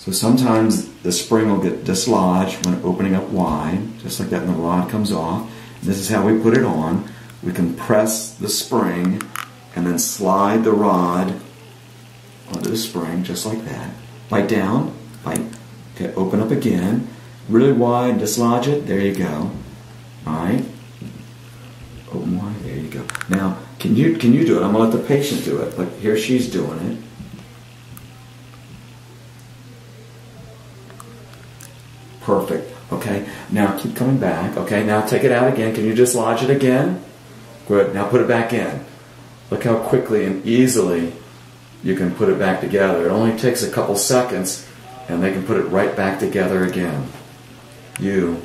So sometimes the spring will get dislodged when opening up wide, just like that when the rod comes off. This is how we put it on. We can press the spring and then slide the rod onto the spring just like that. Bite down, bite, okay, open up again, really wide, dislodge it, there you go. Alright? Open wide, there you go. Now, can you can you do it? I'm gonna let the patient do it. Like here she's doing it. Perfect. Okay. Now keep coming back. Okay. Now take it out again. Can you dislodge it again? Good. Now put it back in. Look how quickly and easily you can put it back together. It only takes a couple seconds and they can put it right back together again. You